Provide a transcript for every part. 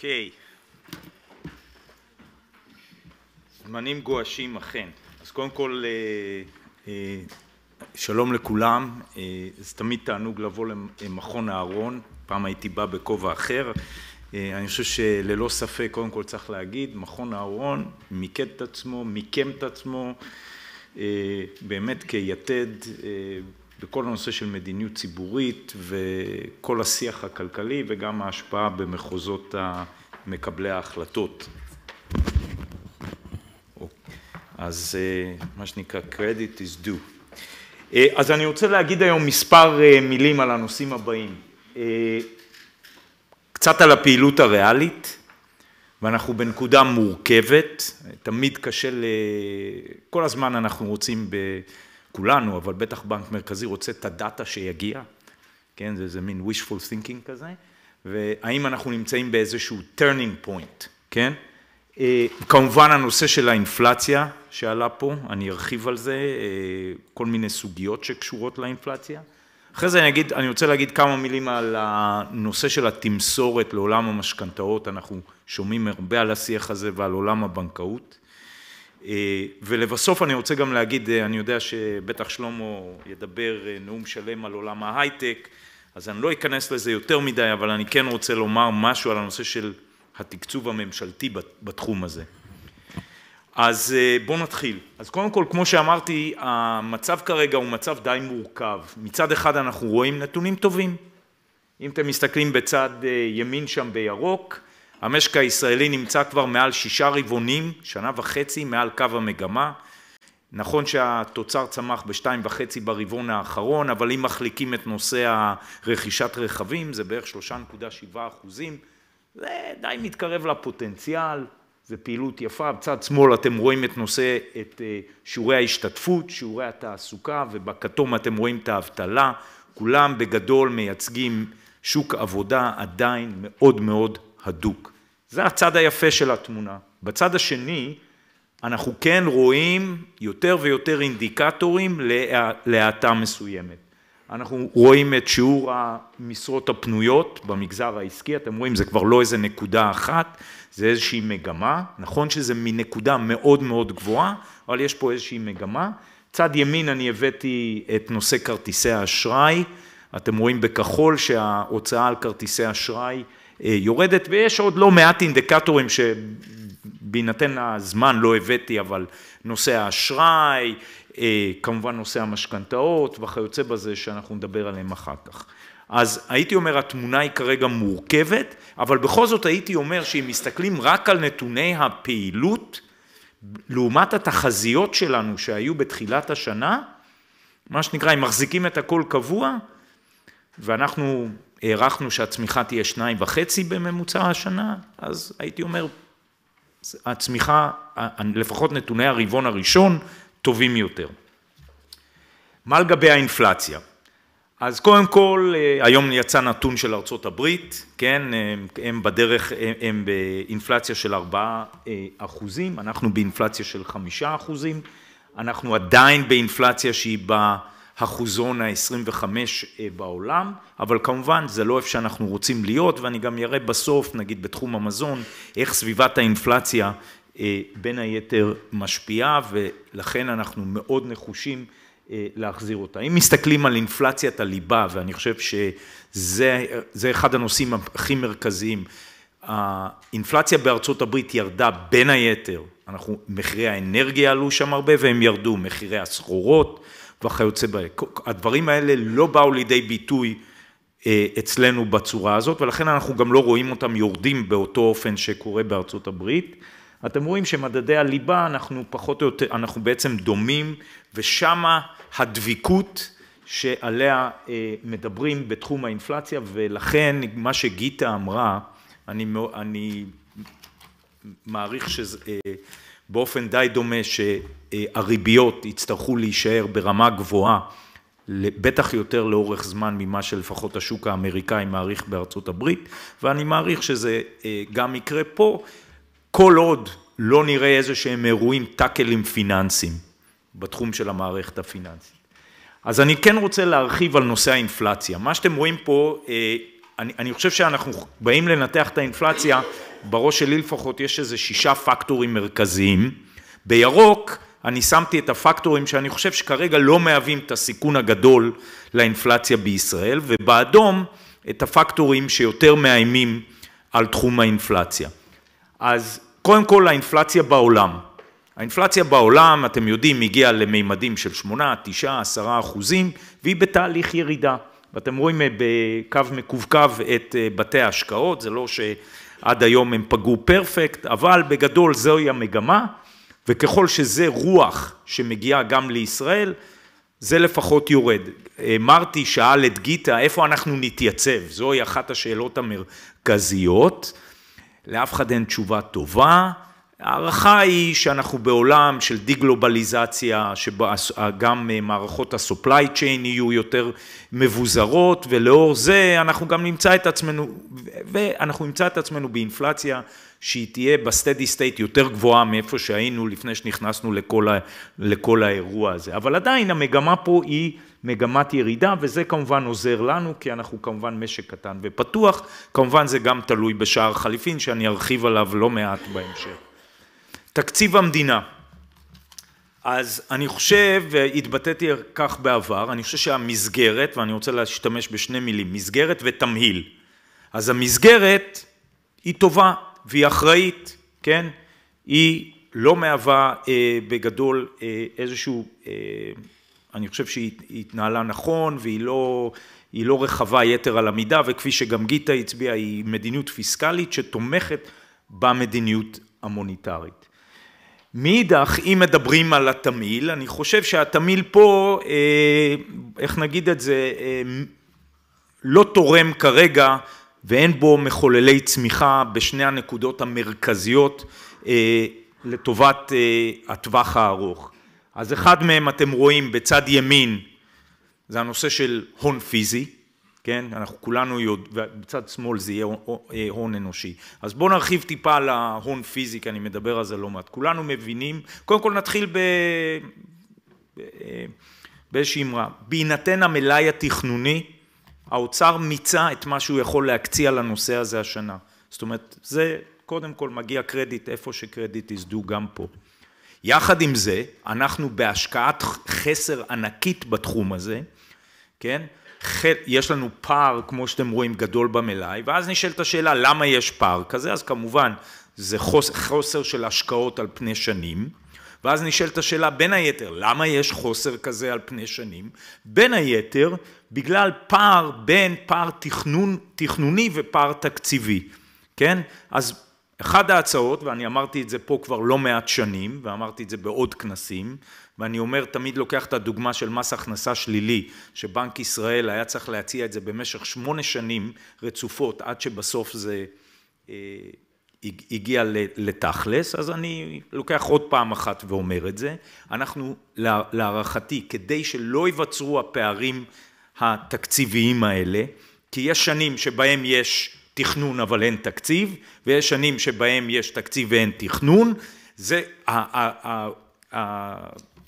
אוקיי. זמנים גועשים אכן. אז קודם כל, אה, אה, שלום לכולם. אה, זה תמיד תענוג לבוא למכון אהרון. פעם הייתי בא בכובע אחר. אני חושב שללא ספק, קודם כל צריך להגיד, מכון אהרון מיקד את עצמו, מיקם את עצמו, באמת כיתד בכל הנושא של מדיניות ציבורית וכל השיח הכלכלי וגם ההשפעה במחוזות מקבלי ההחלטות. אז אה, מה שנקרא credit is due. אה, אז אני רוצה להגיד היום מספר אה, מילים על הנושאים הבאים. קצת על הפעילות הריאלית, ואנחנו בנקודה מורכבת, תמיד קשה ל... כל הזמן אנחנו רוצים ב... כולנו, אבל בטח בנק מרכזי רוצה את הדאטה שיגיע, כן, זה, זה מין wishful thinking כזה, והאם אנחנו נמצאים באיזשהו turning point, כן? אה, כמובן הנושא של האינפלציה שעלה פה, אני ארחיב על זה, אה, כל מיני סוגיות שקשורות לאינפלציה. אחרי זה אני אגיד, אני רוצה להגיד כמה מילים על הנושא של התמסורת לעולם המשכנתאות, אנחנו שומעים הרבה על השיח הזה ועל עולם הבנקאות. אה, ולבסוף אני רוצה גם להגיד, אני יודע שבטח שלמה ידבר נאום שלם על עולם ההייטק, אז אני לא אכנס לזה יותר מדי, אבל אני כן רוצה לומר משהו על הנושא של התקצוב הממשלתי בתחום הזה. אז אה, בואו נתחיל. אז קודם כל, כמו שאמרתי, המצב כרגע הוא מצב די מורכב. מצד אחד אנחנו רואים נתונים טובים. אם אתם מסתכלים בצד אה, ימין שם בירוק, המשק הישראלי נמצא כבר מעל שישה רבעונים, שנה וחצי מעל קו המגמה. נכון שהתוצר צמח בשתיים וחצי ברבעון האחרון, אבל אם מחליקים את נושא הרכישת רכבים, זה בערך שלושה נקודה שבעה אחוזים. זה די מתקרב לפוטנציאל, זה פעילות יפה, בצד שמאל אתם רואים את נושא, את אה, שיעורי ההשתתפות, שיעורי התעסוקה, ובכתום אתם רואים את האבטלה, כולם בגדול מייצגים שוק עבודה עדיין מאוד מאוד הדוק. זה הצד היפה של התמונה. בצד השני, אנחנו כן רואים יותר ויותר אינדיקטורים להאטה מסוימת. אנחנו רואים את שיעור המשרות הפנויות במגזר העסקי, אתם רואים זה כבר לא איזה נקודה אחת, זה איזושהי מגמה, נכון שזה מנקודה מאוד מאוד גבוהה, אבל יש פה איזושהי מגמה. צד ימין אני הבאתי את נושא כרטיסי האשראי, אתם רואים בכחול שההוצאה על כרטיסי אשראי יורדת ויש עוד לא מעט אינדיקטורים שבהינתן הזמן לא הבאתי, אבל נושא האשראי, אה, כמובן נושא המשכנתאות וכיוצא בזה שאנחנו נדבר עליהם אחר כך. אז הייתי אומר התמונה היא כרגע מורכבת, אבל בכל זאת הייתי אומר שאם מסתכלים רק על נתוני הפעילות, לעומת התחזיות שלנו שהיו בתחילת השנה, מה שנקרא, אם מחזיקים את הכל קבוע, ואנחנו הערכנו שהצמיחה תהיה שניים וחצי בממוצע השנה, אז הייתי אומר, הצמיחה, לפחות נתוני הרבעון הראשון, טובים יותר. מה לגבי האינפלציה? אז קודם כל, אה, היום יצא נתון של ארצות הברית, כן, הם, הם בדרך, הם, הם באינפלציה של 4 אה, אחוזים, אנחנו באינפלציה של 5 אחוזים, אנחנו עדיין באינפלציה שהיא באחוזון ה-25 אה, בעולם, אבל כמובן זה לא איפה שאנחנו רוצים להיות, ואני גם אראה בסוף, נגיד בתחום המזון, איך סביבת האינפלציה אה, בין היתר משפיעה ולכן אנחנו מאוד נחושים אה, להחזיר אותה. אם מסתכלים על אינפלציית הליבה, ואני חושב שזה אחד הנושאים הכי מרכזיים, האינפלציה בארצות הברית ירדה בין היתר, אנחנו, מחירי האנרגיה עלו שם הרבה והם ירדו, מחירי הסחורות וכיוצא בהם. הדברים האלה לא באו לידי ביטוי אה, אצלנו בצורה הזאת ולכן אנחנו גם לא רואים אותם יורדים באותו אופן שקורה בארצות הברית. אתם רואים שמדדי הליבה אנחנו פחות או יותר, אנחנו בעצם דומים ושמה הדביקות שעליה אה, מדברים בתחום האינפלציה ולכן מה שגיטה אמרה, אני, אני מעריך שבאופן אה, די דומה שהריביות יצטרכו להישאר ברמה גבוהה בטח יותר לאורך זמן ממה שלפחות השוק האמריקאי מעריך בארצות הברית ואני מעריך שזה אה, גם יקרה פה כל עוד לא נראה איזה שהם אירועים טאקלים פיננסיים בתחום של המערכת הפיננסית. אז אני כן רוצה להרחיב על נושא האינפלציה. מה שאתם רואים פה, אה, אני, אני חושב שאנחנו באים לנתח את האינפלציה בראש שלי לפחות יש איזה שישה פקטורים מרכזיים. בירוק אני שמתי את הפקטורים שאני חושב שכרגע לא מהווים את הסיכון הגדול לאינפלציה בישראל, ובאדום את הפקטורים שיותר מאיימים על תחום האינפלציה. אז קודם כל האינפלציה בעולם. האינפלציה בעולם, אתם יודעים, הגיעה למימדים של 8, 9, 10 אחוזים, והיא בתהליך ירידה. ואתם רואים בקו מקווקו את אה, בתי ההשקעות, זה לא שעד היום הם פגעו פרפקט, אבל בגדול זוהי המגמה, וככל שזה רוח שמגיעה גם לישראל, זה לפחות יורד. מרטי שאל את גיטה איפה אנחנו נתייצב, זוהי אחת השאלות המרכזיות, לאף אחד אין תשובה טובה, ההערכה היא שאנחנו בעולם של די-גלובליזציה, שגם מערכות ה-supply chain יהיו יותר מבוזרות, ולאור זה אנחנו גם נמצא את עצמנו, ואנחנו נמצא את עצמנו באינפלציה שהיא תהיה בסטדי סטייט יותר גבוהה מאיפה שהיינו לפני שנכנסנו לכל, ה, לכל האירוע הזה. אבל עדיין המגמה פה היא מגמת ירידה, וזה כמובן עוזר לנו, כי אנחנו כמובן משק קטן ופתוח, כמובן זה גם תלוי בשער חליפין, שאני ארחיב עליו לא מעט בהמשך. תקציב המדינה. אז אני חושב, והתבטאתי כך בעבר, אני חושב שהמסגרת, ואני רוצה להשתמש בשני מילים, מסגרת ותמהיל. אז המסגרת היא טובה והיא אחראית, כן? היא לא מהווה אה, בגדול אה, איזשהו, אה, אני חושב שהיא התנהלה נכון והיא לא, לא רחבה יתר על המידה, וכפי שגם גיטה הצביעה, היא מדיניות פיסקלית שתומכת במדיניות המוניטרית. מאידך, אם מדברים על התמהיל, אני חושב שהתמהיל פה, אה, איך נגיד את זה, אה, לא תורם כרגע ואין בו מחוללי צמיחה בשני הנקודות המרכזיות אה, לטובת הטווח הארוך. אז אחד מהם אתם רואים בצד ימין, זה הנושא של הון פיזי, כן? אנחנו כולנו יודעים, ובצד שמאל זה יהיה אה, הון אנושי. אז בואו נרחיב טיפה על ההון פיזי, כי אני מדבר על זה לא מעט. כולנו מבינים, קודם כל נתחיל ב... באיזושהי אמרה, בהינתן המלאי התכנוני, האוצר מיצה את מה שהוא יכול להקציע לנושא הזה השנה. זאת אומרת, זה קודם כל מגיע קרדיט איפה שקרדיט יזדו גם פה. יחד עם זה, אנחנו בהשקעת חסר ענקית בתחום הזה, כן? יש לנו פער, כמו שאתם רואים, גדול במלאי, ואז נשאלת השאלה, למה יש פער כזה? אז כמובן, זה חוס, חוסר של השקעות על פני שנים, ואז נשאלת השאלה, בין היתר, למה יש חוסר כזה על פני שנים? בין היתר, בגלל פער בין פער תכנון, תכנוני ופער תקציבי, כן? אז אחד ההצעות, ואני אמרתי את זה פה כבר לא מעט שנים, ואמרתי את זה בעוד כנסים, ואני אומר, תמיד לוקח את הדוגמה של מס הכנסה שלילי, שבנק ישראל היה צריך להציע את זה במשך שמונה שנים רצופות, עד שבסוף זה אה, הגיע לתכלס, אז אני לוקח עוד פעם אחת ואומר את זה. אנחנו, להערכתי, כדי שלא ייווצרו הפערים התקציביים האלה, כי יש שנים שבהם יש תכנון אבל אין תקציב, ויש שנים שבהם יש תקציב ואין תכנון, זה,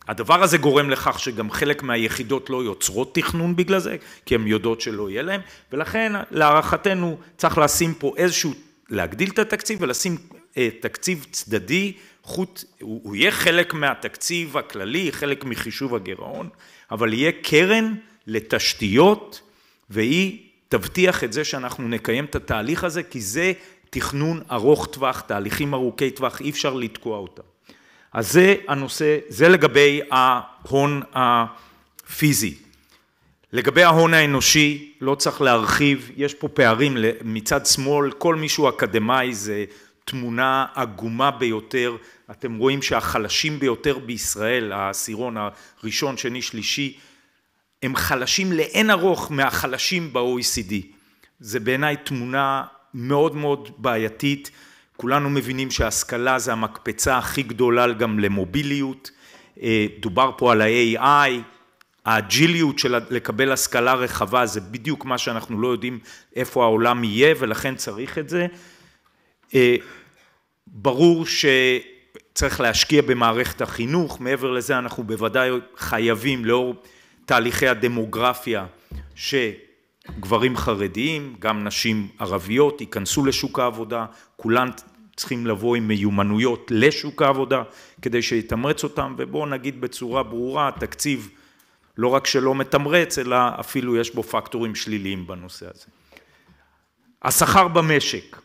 הדבר הזה גורם לכך שגם חלק מהיחידות לא יוצרות תכנון בגלל זה, כי הן יודעות שלא יהיה להן, ולכן להערכתנו צריך לשים פה איזשהו, להגדיל את התקציב ולשים אה, תקציב צדדי, חוט, הוא, הוא יהיה חלק מהתקציב הכללי, חלק מחישוב הגירעון, אבל יהיה קרן לתשתיות, והיא תבטיח את זה שאנחנו נקיים את התהליך הזה, כי זה תכנון ארוך טווח, תהליכים ארוכי טווח, אי אפשר לתקוע אותם. אז זה הנושא, זה לגבי ההון הפיזי. לגבי ההון האנושי, לא צריך להרחיב, יש פה פערים מצד שמאל, כל מי שהוא אקדמאי זה תמונה עגומה ביותר, אתם רואים שהחלשים ביותר בישראל, העשירון הראשון, שני, שלישי, הם חלשים לאין ארוך מהחלשים ב-OECD. זה בעיניי תמונה מאוד מאוד בעייתית, כולנו מבינים שהשכלה זה המקפצה הכי גדולה גם למוביליות, אה, דובר פה על ה-AI, האג'יליות של לקבל השכלה רחבה זה בדיוק מה שאנחנו לא יודעים איפה העולם יהיה ולכן צריך את זה. אה, ברור שצריך להשקיע במערכת החינוך, מעבר לזה אנחנו בוודאי חייבים לאור תהליכי הדמוגרפיה גברים חרדיים, גם נשים ערביות ייכנסו לשוק העבודה, כולן צריכים לבוא עם מיומנויות לשוק העבודה כדי שיתמרץ אותם ובואו נגיד בצורה ברורה התקציב לא רק שלא מתמרץ אלא אפילו יש בו פקטורים שליליים בנושא הזה. השכר במשק,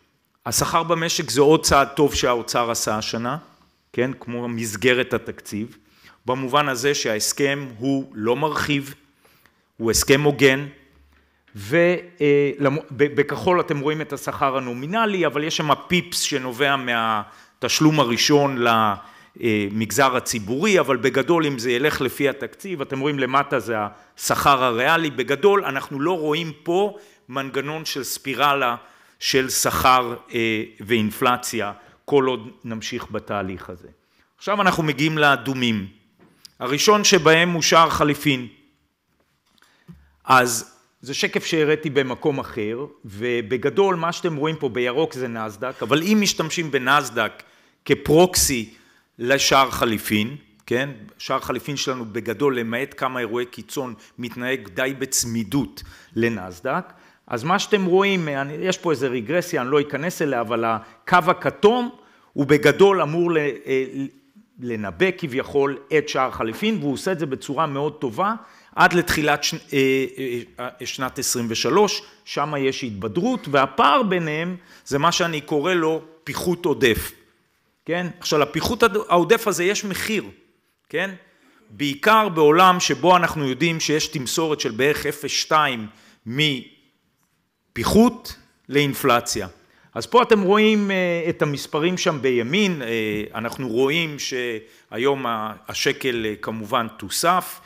השכר במשק זה עוד צעד טוב שהאוצר עשה השנה, כן, כמו מסגרת התקציב, במובן הזה שההסכם הוא לא מרחיב, הוא הסכם הוגן, ובכחול אתם רואים את השכר הנומינלי, אבל יש שם פיפס שנובע מהתשלום הראשון למגזר הציבורי, אבל בגדול אם זה ילך לפי התקציב, אתם רואים למטה זה השכר הריאלי, בגדול אנחנו לא רואים פה מנגנון של ספירלה של שכר ואינפלציה כל עוד נמשיך בתהליך הזה. עכשיו אנחנו מגיעים לאדומים, הראשון שבהם הוא שער חליפין, אז זה שקף שהראיתי במקום אחר ובגדול מה שאתם רואים פה בירוק זה נסדק אבל אם משתמשים בנסדק כפרוקסי לשער חליפין, כן, שער חליפין שלנו בגדול למעט כמה אירועי קיצון מתנהג די בצמידות לנסדק. אז מה שאתם רואים, יש פה איזה רגרסיה, אני לא אכנס אליה, אבל הקו הכתום הוא בגדול אמור לנבא כביכול את שער חליפין והוא עושה את זה בצורה מאוד טובה עד לתחילת שנת 23, שם יש התבדרות והפער ביניהם זה מה שאני קורא לו פיחות עודף, כן? עכשיו לפיחות העודף הזה יש מחיר, כן? בעיקר בעולם שבו אנחנו יודעים שיש תמסורת של בערך 0.2 מפיחות לאינפלציה. אז פה אתם רואים את המספרים שם בימין, אנחנו רואים שהיום השקל כמובן תוסף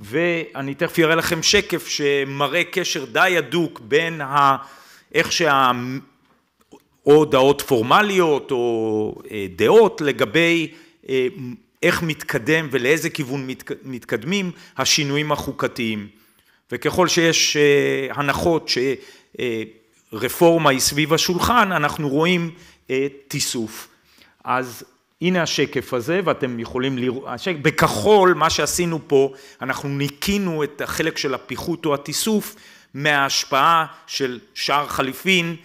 ואני תכף אראה לכם שקף שמראה קשר די הדוק בין איך או דעות פורמליות או דעות לגבי איך מתקדם ולאיזה כיוון מתקדמים השינויים החוקתיים. וככל שיש הנחות שרפורמה היא סביב השולחן אנחנו רואים תיסוף. אז הנה השקף הזה ואתם יכולים לראות, בכחול מה שעשינו פה אנחנו ניקינו את החלק של הפיחות או התיסוף מההשפעה של שער חליפין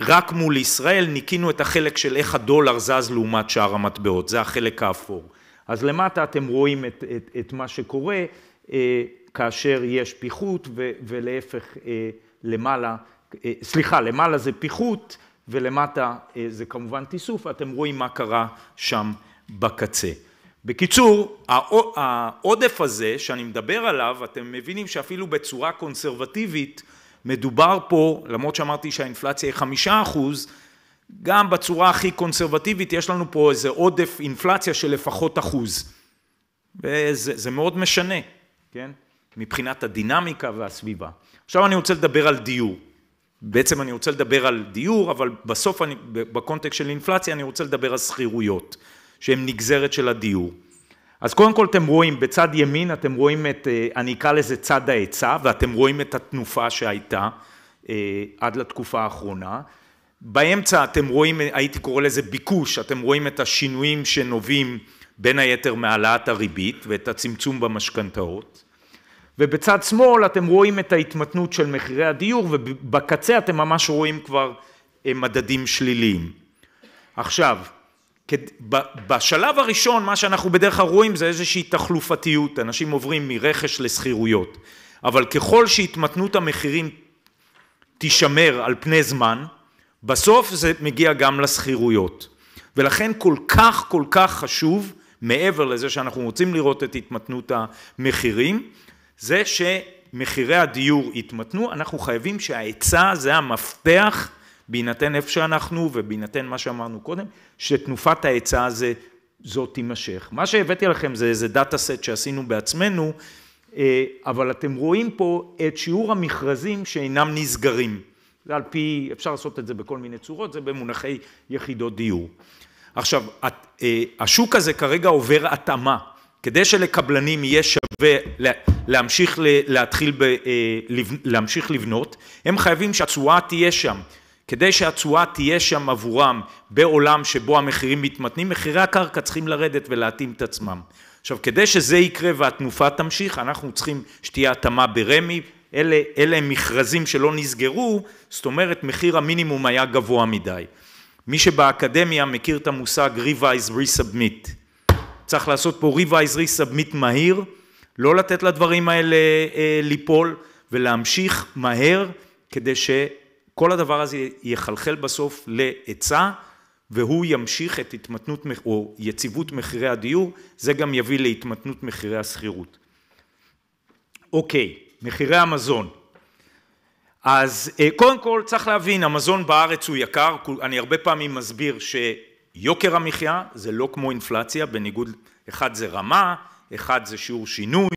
רק מול ישראל ניקינו את החלק של איך הדולר זז לעומת שער המטבעות. זה החלק האפור. אז למטה אתם רואים את, את, את מה שקורה כאשר יש פיחות ולהפך למעלה סליחה למעלה זה פיחות ולמטה זה כמובן תיסוף, אתם רואים מה קרה שם בקצה. בקיצור, העודף הזה שאני מדבר עליו, אתם מבינים שאפילו בצורה קונסרבטיבית מדובר פה, למרות שאמרתי שהאינפלציה היא חמישה אחוז, גם בצורה הכי קונסרבטיבית יש לנו פה איזה עודף אינפלציה של לפחות אחוז. וזה מאוד משנה, כן? מבחינת הדינמיקה והסביבה. עכשיו אני רוצה לדבר על דיור. בעצם אני רוצה לדבר על דיור, אבל בסוף אני, בקונטקסט של אינפלציה אני רוצה לדבר על שכירויות, שהן נגזרת של הדיור. אז קודם כל אתם רואים בצד ימין, אתם רואים את, אני אקרא לזה צד ההיצע, ואתם רואים את התנופה שהייתה עד לתקופה האחרונה. באמצע אתם רואים, הייתי קורא לזה ביקוש, אתם רואים את השינויים שנובעים בין היתר מהעלאת הריבית ואת הצמצום במשכנתאות. ובצד שמאל אתם רואים את ההתמתנות של מחירי הדיור ובקצה אתם ממש רואים כבר מדדים שליליים. עכשיו, בשלב הראשון מה שאנחנו בדרך כלל רואים זה איזושהי תחלופתיות, אנשים עוברים מרכש לשכירויות, אבל ככל שהתמתנות המחירים תישמר על פני זמן, בסוף זה מגיע גם לשכירויות. ולכן כל כך כל כך חשוב, מעבר לזה שאנחנו רוצים לראות את התמתנות המחירים, זה שמחירי הדיור יתמתנו, אנחנו חייבים שההיצע זה המפתח בהינתן איפה שאנחנו ובהינתן מה שאמרנו קודם, שתנופת ההיצע הזה זאת תימשך. מה שהבאתי לכם זה איזה דאטה סט שעשינו בעצמנו, אבל אתם רואים פה את שיעור המכרזים שאינם נסגרים. זה על פי, אפשר לעשות את זה בכל מיני צורות, זה במונחי יחידות דיור. עכשיו, השוק הזה כרגע עובר התאמה. כדי שלקבלנים יהיה שווה להמשיך להתחיל, ב, להמשיך לבנות, הם חייבים שהתשואה תהיה שם. כדי שהתשואה תהיה שם עבורם בעולם שבו המחירים מתמתנים, מחירי הקרקע צריכים לרדת ולהתאים את עצמם. עכשיו, כדי שזה יקרה והתנופה תמשיך, אנחנו צריכים שתהיה התאמה ברמ"י, אלה, אלה הם מכרזים שלא נסגרו, זאת אומרת מחיר המינימום היה גבוה מדי. מי שבאקדמיה מכיר את המושג Revise Resubmit. צריך לעשות פה Revise Resubmit מהיר, לא לתת לדברים האלה אה, ליפול ולהמשיך מהר כדי שכל הדבר הזה יחלחל בסוף להיצע והוא ימשיך את התמתנות או יציבות מחירי הדיור, זה גם יביא להתמתנות מחירי השכירות. אוקיי, מחירי המזון. אז אה, קודם כל צריך להבין, המזון בארץ הוא יקר, אני הרבה פעמים מסביר שיוקר המחיה זה לא כמו אינפלציה, בניגוד, אחד זה רמה, אחד זה שיעור שינוי,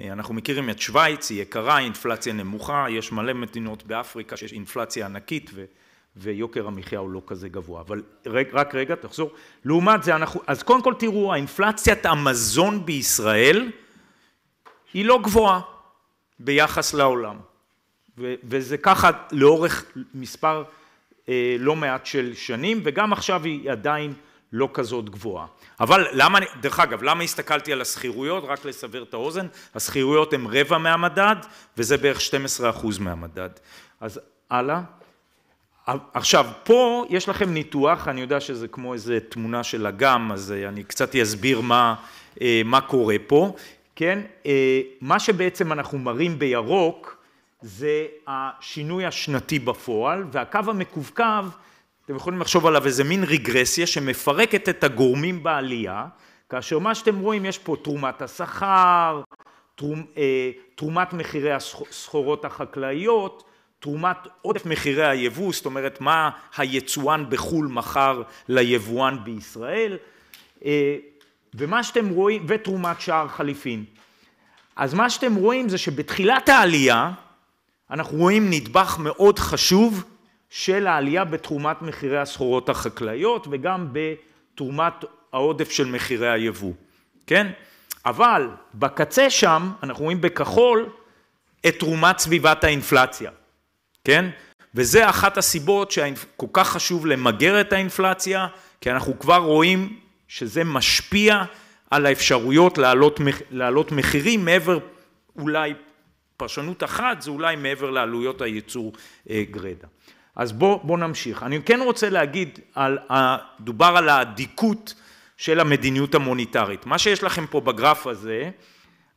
אנחנו מכירים את שווייץ, היא יקרה, אינפלציה נמוכה, יש מלא מדינות באפריקה שיש אינפלציה ענקית ו, ויוקר המחיה הוא לא כזה גבוה, אבל רק רגע, תחזור, לעומת זה אנחנו, אז קודם כל תראו, האינפלציית המזון בישראל היא לא גבוהה ביחס לעולם. ו- וזה ככה לאורך מספר אה, לא מעט של שנים, וגם עכשיו היא עדיין לא כזאת גבוהה. אבל למה, דרך אגב, למה הסתכלתי על השכירויות? רק לסבר את האוזן, השכירויות הן רבע מהמדד, וזה בערך 12 אחוז מהמדד. אז הלאה. עכשיו, פה יש לכם ניתוח, אני יודע שזה כמו איזה תמונה של אגם, אז אה, אני קצת אסביר מה, אה, מה קורה פה. כן, אה, מה שבעצם אנחנו מראים בירוק זה השינוי השנתי בפועל והקו המקווקו, אתם יכולים לחשוב עליו איזה מין רגרסיה שמפרקת את הגורמים בעלייה, כאשר מה שאתם רואים יש פה תרומת השכר, תרומ, אה, תרומת מחירי הסחורות החקלאיות, תרומת עודף מחירי היבוא, זאת אומרת מה היצואן בחו"ל מכר ליבואן בישראל, אה, ומה שאתם רואים, ותרומת שער חליפין. אז מה שאתם רואים זה שבתחילת העלייה אנחנו רואים נדבך מאוד חשוב של העלייה בתרומת מחירי הסחורות החקלאיות וגם בתרומת העודף של מחירי היבוא, כן? אבל בקצה שם אנחנו רואים בכחול את תרומת סביבת האינפלציה, כן? וזה אחת הסיבות שכל כך חשוב למגר את האינפלציה, כי אנחנו כבר רואים שזה משפיע על האפשרויות להעלות, להעלות מחירים מעבר אולי פרשנות אחת זה אולי מעבר לעלויות הייצור אה, גרדה. אז בואו בוא נמשיך. אני כן רוצה להגיד, על, דובר על האדיקות של המדיניות המוניטרית. מה שיש לכם פה בגרף הזה,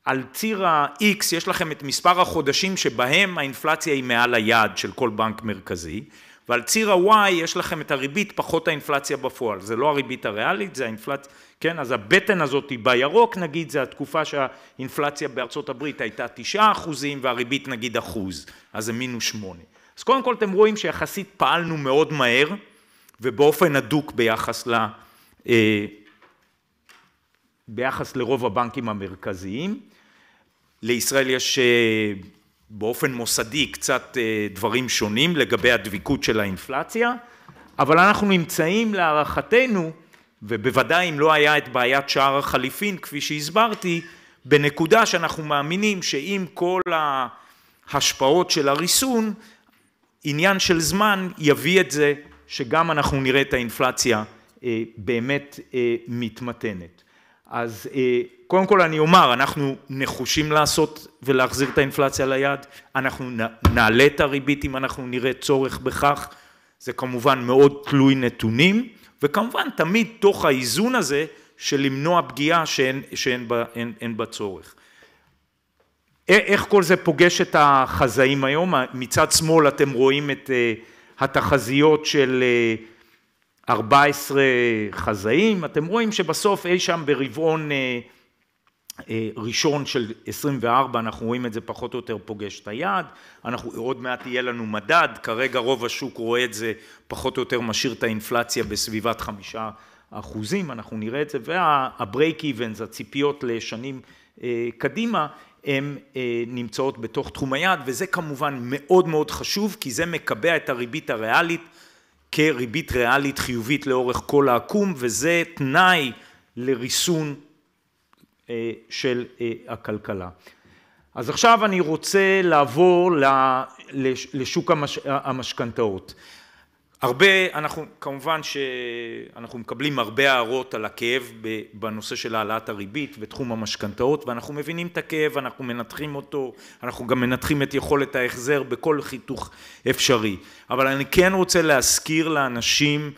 על ציר ה-X יש לכם את מספר החודשים שבהם האינפלציה היא מעל היעד של כל בנק מרכזי, ועל ציר ה-Y יש לכם את הריבית פחות האינפלציה בפועל, זה לא הריבית הריאלית, זה האינפלציה, כן, אז הבטן הזאת היא בירוק נגיד, זה התקופה שהאינפלציה בארצות הברית הייתה תשעה אחוזים והריבית נגיד אחוז, אז זה מינוס שמונה. אז קודם כל אתם רואים שיחסית פעלנו מאוד מהר ובאופן הדוק ביחס ל... אה, ביחס לרוב הבנקים המרכזיים. לישראל יש אה, באופן מוסדי קצת אה, דברים שונים לגבי הדביקות של האינפלציה, אבל אנחנו נמצאים להערכתנו, ובוודאי אם לא היה את בעיית שער החליפין כפי שהסברתי, בנקודה שאנחנו מאמינים שעם כל ההשפעות של הריסון, עניין של זמן יביא את זה שגם אנחנו נראה את האינפלציה אה, באמת אה, מתמתנת. אז קודם כל אני אומר, אנחנו נחושים לעשות ולהחזיר את האינפלציה ליעד, אנחנו נעלה את הריבית אם אנחנו נראה צורך בכך, זה כמובן מאוד תלוי נתונים, וכמובן תמיד תוך האיזון הזה של למנוע פגיעה שאין, שאין בה, אין, אין בה צורך. איך כל זה פוגש את החזאים היום? מצד שמאל אתם רואים את אה, התחזיות של 14 אה, חזאים, אתם רואים שבסוף אי שם ברבעון אה, ראשון של 24 אנחנו רואים את זה פחות או יותר פוגש את היעד, אנחנו עוד מעט יהיה לנו מדד, כרגע רוב השוק רואה את זה פחות או יותר משאיר את האינפלציה בסביבת חמישה אחוזים, אנחנו נראה את זה. והברייק איבנס, הציפיות לשנים קדימה הן אה, נמצאות בתוך תחום היעד וזה כמובן מאוד מאוד חשוב כי זה מקבע את הריבית הריאלית כריבית ריאלית חיובית לאורך כל העקום וזה תנאי לריסון אה, של אה, הכלכלה. אז עכשיו אני רוצה לעבור לשוק המשכנתאות. הרבה, אנחנו, כמובן שאנחנו מקבלים הרבה הערות על הכאב בנושא של העלאת הריבית בתחום המשכנתאות ואנחנו מבינים את הכאב, אנחנו מנתחים אותו, אנחנו גם מנתחים את יכולת ההחזר בכל חיתוך אפשרי. אבל אני כן רוצה להזכיר לאנשים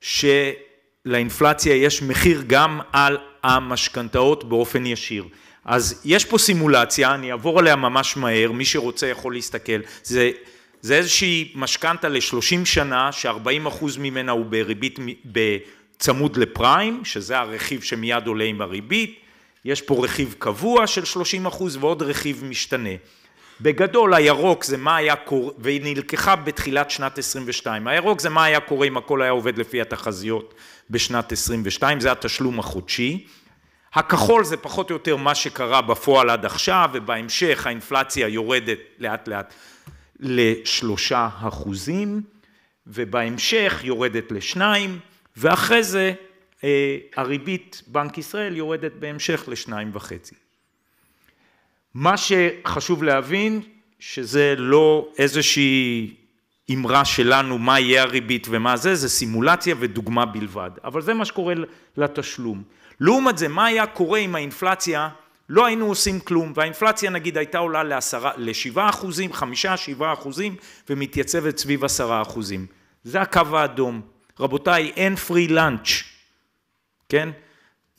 שלאינפלציה יש מחיר גם על המשכנתאות באופן ישיר. אז יש פה סימולציה, אני אעבור עליה ממש מהר, מי שרוצה יכול להסתכל, זה זה איזושהי משכנתה לשלושים שנה שארבעים אחוז ממנה הוא בריבית בצמוד לפריים שזה הרכיב שמיד עולה עם הריבית. יש פה רכיב קבוע של שלושים אחוז ועוד רכיב משתנה. בגדול הירוק זה מה היה קורה והיא נלקחה בתחילת שנת 22 הירוק זה מה היה קורה אם הכל היה עובד לפי התחזיות בשנת 22 זה התשלום החודשי. הכחול זה פחות או יותר מה שקרה בפועל עד עכשיו ובהמשך האינפלציה יורדת לאט לאט לשלושה אחוזים ובהמשך יורדת לשניים ואחרי זה אה, הריבית בנק ישראל יורדת בהמשך לשניים וחצי. מה שחשוב להבין שזה לא איזושהי אמרה שלנו מה יהיה הריבית ומה זה, זה סימולציה ודוגמה בלבד, אבל זה מה שקורה לתשלום. לעומת זה, מה היה קורה אם האינפלציה לא היינו עושים כלום והאינפלציה נגיד הייתה עולה לעשרה, לשבעה אחוזים, חמישה, שבעה אחוזים ומתייצבת סביב עשרה אחוזים. זה הקו האדום. רבותיי, אין פרי לאנץ', כן?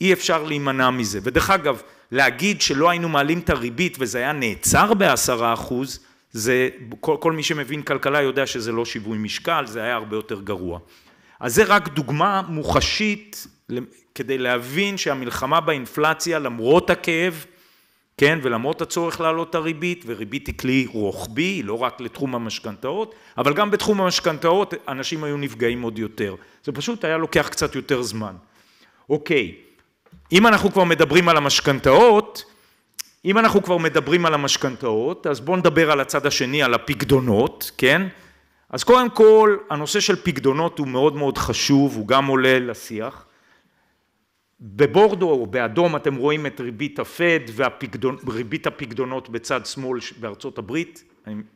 אי אפשר להימנע מזה. ודרך אגב, להגיד שלא היינו מעלים את הריבית וזה היה נעצר בעשרה אחוז, זה, כל, כל מי שמבין כלכלה יודע שזה לא שיווי משקל, זה היה הרבה יותר גרוע. אז זה רק דוגמה מוחשית כדי להבין שהמלחמה באינפלציה למרות הכאב, כן, ולמרות הצורך להעלות את הריבית, וריבית היא כלי רוחבי, לא רק לתחום המשכנתאות, אבל גם בתחום המשכנתאות אנשים היו נפגעים עוד יותר. זה פשוט היה לוקח קצת יותר זמן. אוקיי, אם אנחנו כבר מדברים על המשכנתאות, אם אנחנו כבר מדברים על המשכנתאות, אז בואו נדבר על הצד השני, על הפקדונות, כן? אז קודם כל, הנושא של פקדונות הוא מאוד מאוד חשוב, הוא גם עולה לשיח. בבורדו או באדום אתם רואים את ריבית הפד וריבית הפקדונות בצד שמאל בארצות הברית,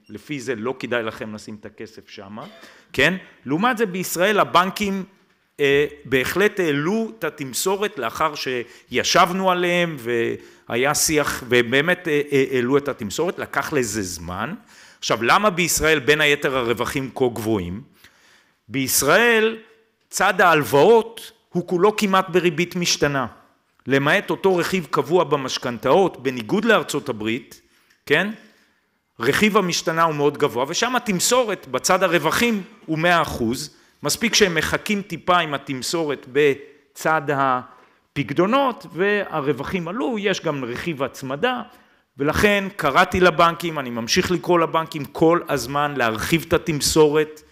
לפי זה לא כדאי לכם לשים את הכסף שמה, כן? לעומת זה בישראל הבנקים אה, בהחלט העלו את התמסורת לאחר שישבנו עליהם והיה שיח ובאמת אה, אה, העלו את התמסורת, לקח לזה זמן. עכשיו למה בישראל בין היתר הרווחים כה גבוהים? בישראל צד ההלוואות הוא כולו כמעט בריבית משתנה, למעט אותו רכיב קבוע במשכנתאות, בניגוד לארצות הברית, כן? רכיב המשתנה הוא מאוד גבוה, ושם התמסורת בצד הרווחים הוא מאה אחוז, מספיק שהם מחכים טיפה עם התמסורת בצד הפקדונות והרווחים עלו, יש גם רכיב הצמדה, ולכן קראתי לבנקים, אני ממשיך לקרוא לבנקים כל הזמן להרחיב את התמסורת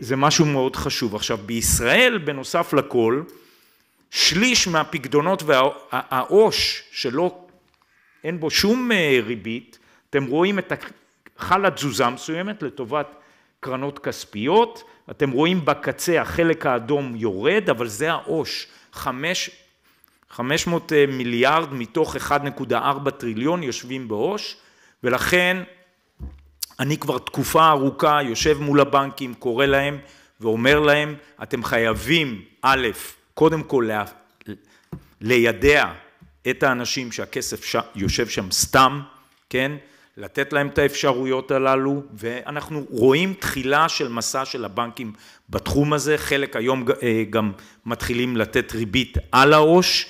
זה משהו מאוד חשוב. עכשיו בישראל בנוסף לכל שליש מהפקדונות והעו"ש שלא אין בו שום אה, ריבית אתם רואים את חלה תזוזה מסוימת לטובת קרנות כספיות אתם רואים בקצה החלק האדום יורד אבל זה העו"ש חמש 500 אה, מיליארד מתוך 1.4 טריליון יושבים בעו"ש ולכן אני כבר תקופה ארוכה יושב מול הבנקים, קורא להם ואומר להם, אתם חייבים, א', קודם כל לידע את האנשים שהכסף ש... יושב שם סתם, כן? לתת להם את האפשרויות הללו. ואנחנו רואים תחילה של מסע של הבנקים בתחום הזה, חלק היום אה, גם מתחילים לתת ריבית על העו"ש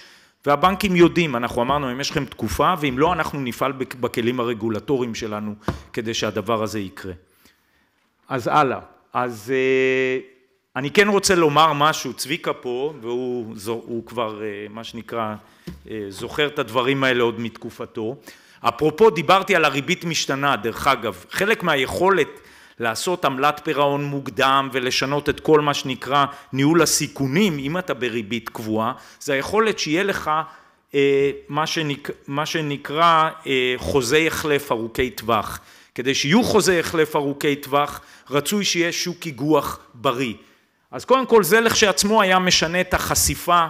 והבנקים יודעים, אנחנו אמרנו אם יש לכם תקופה ואם לא אנחנו נפעל בכלים הרגולטוריים שלנו כדי שהדבר הזה יקרה. אז הלאה, אז אה, אני כן רוצה לומר משהו, צביקה פה והוא כבר אה, מה שנקרא אה, זוכר את הדברים האלה עוד מתקופתו, אפרופו דיברתי על הריבית משתנה דרך אגב, חלק מהיכולת לעשות עמלת פירעון מוקדם ולשנות את כל מה שנקרא ניהול הסיכונים אם אתה בריבית קבועה זה היכולת שיהיה לך אה, מה, שנק, מה שנקרא אה, חוזי החלף ארוכי טווח. כדי שיהיו חוזי החלף ארוכי טווח רצוי שיהיה שוק איגוח בריא. אז קודם כל זה לכשעצמו היה משנה את החשיפה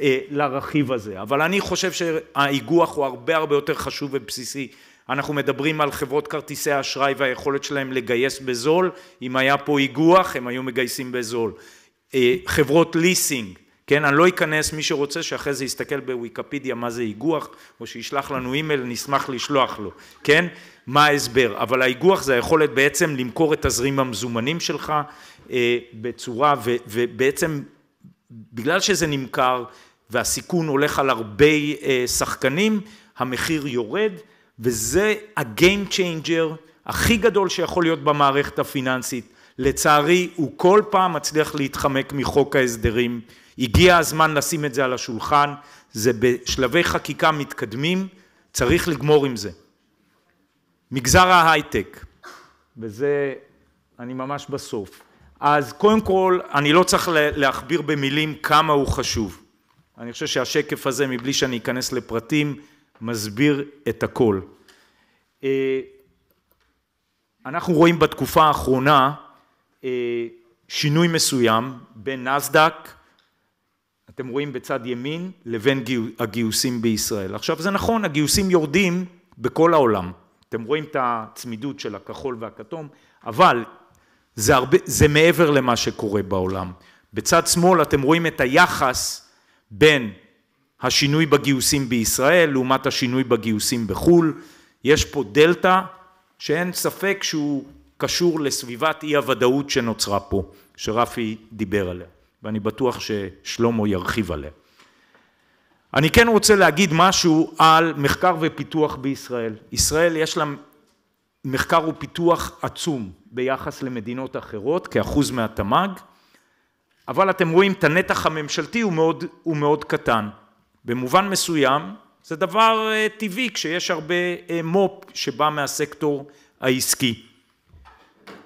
אה, לרכיב הזה. אבל אני חושב שהאיגוח הוא הרבה הרבה יותר חשוב ובסיסי אנחנו מדברים על חברות כרטיסי האשראי והיכולת שלהם לגייס בזול, אם היה פה איגוח הם היו מגייסים בזול. חברות ליסינג, כן, אני לא אכנס, מי שרוצה שאחרי זה יסתכל בוויקיפדיה מה זה איגוח, או שישלח לנו אימייל, נשמח לשלוח לו, כן, מה ההסבר, אבל האיגוח זה היכולת בעצם למכור את תזרים המזומנים שלך בצורה, ובעצם בגלל שזה נמכר והסיכון הולך על הרבה שחקנים, המחיר יורד, וזה ה-game changer הכי גדול שיכול להיות במערכת הפיננסית, לצערי הוא כל פעם מצליח להתחמק מחוק ההסדרים, הגיע הזמן לשים את זה על השולחן, זה בשלבי חקיקה מתקדמים, צריך לגמור עם זה. מגזר ההייטק, וזה אני ממש בסוף, אז קודם כל אני לא צריך להכביר במילים כמה הוא חשוב, אני חושב שהשקף הזה מבלי שאני אכנס לפרטים מסביר את הכל. אנחנו רואים בתקופה האחרונה שינוי מסוים בין נסדק, אתם רואים בצד ימין, לבין הגיוסים בישראל. עכשיו זה נכון, הגיוסים יורדים בכל העולם, אתם רואים את הצמידות של הכחול והכתום, אבל זה הרבה, זה מעבר למה שקורה בעולם. בצד שמאל אתם רואים את היחס בין השינוי בגיוסים בישראל לעומת השינוי בגיוסים בחו"ל, יש פה דלתא שאין ספק שהוא קשור לסביבת אי הוודאות שנוצרה פה, שרפי דיבר עליה, ואני בטוח ששלמה ירחיב עליה. אני כן רוצה להגיד משהו על מחקר ופיתוח בישראל, ישראל יש לה מחקר ופיתוח עצום ביחס למדינות אחרות כאחוז מהתמ"ג, אבל אתם רואים את הנתח הממשלתי הוא מאוד, הוא מאוד קטן, במובן מסוים זה דבר טבעי כשיש הרבה מו"פ שבא מהסקטור העסקי,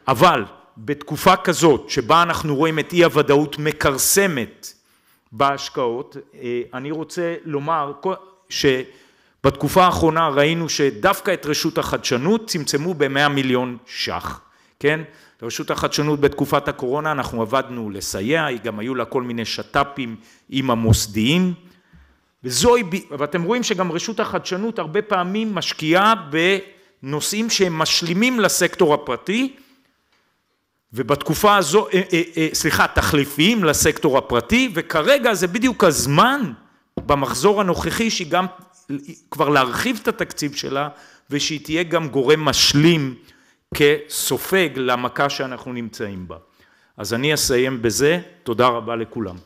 אבל בתקופה כזאת שבה אנחנו רואים את אי הוודאות מכרסמת בהשקעות, אני רוצה לומר שבתקופה האחרונה ראינו שדווקא את רשות החדשנות צמצמו במאה מיליון ש"ח, כן, רשות החדשנות בתקופת הקורונה אנחנו עבדנו לסייע, גם היו לה כל מיני שת"פים עם המוסדיים וזוהי, ואתם רואים שגם רשות החדשנות הרבה פעמים משקיעה בנושאים שהם משלימים לסקטור הפרטי ובתקופה הזו, סליחה, תחליפיים לסקטור הפרטי וכרגע זה בדיוק הזמן במחזור הנוכחי שהיא גם כבר להרחיב את התקציב שלה ושהיא תהיה גם גורם משלים כסופג למכה שאנחנו נמצאים בה. אז אני אסיים בזה, תודה רבה לכולם.